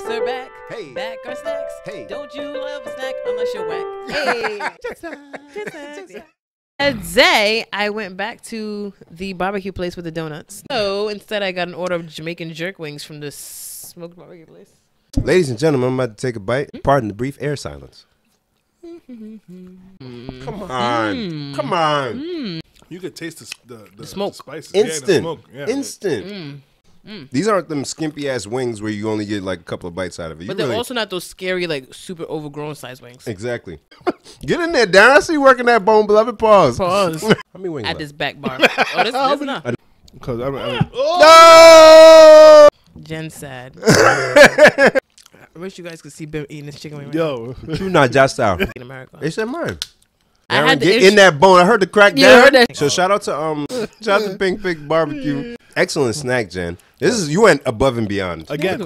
Snacks are back. Hey. Back are snacks. Hey. Don't you love a snack unless you're whack? Hey. Just snacks. Today, I went back to the barbecue place with the donuts. So instead, I got an order of Jamaican jerk wings from the smoked barbecue place. Ladies and gentlemen, I'm about to take a bite. Hmm? Pardon the brief air silence. Hmm. Come on. Hmm. Come on. You could taste the s- the, the, smoke. the spices. Yeah, the Instant. smoke. Yeah. Instant. These aren't them skimpy ass wings where you only get like a couple of bites out of it. You But they're really- also not those scary, like super overgrown size wings. Exactly. Get in there, Darren. I see you working that bone, beloved. Pause. Pause. How many wings? At left? this back bar. Oh, this, this enough. Because I'm, I'm, No! Gen said. I wish you guys could see Bill eating this chicken wing right yo, You not just out. in America. They said mine. I had get in that bone. I heard the crack Yeah, down. heard that. So shout out to um, shout out to Pink Pig Barbecue. Excellent snack, Gen. This is you went above and beyond. Again.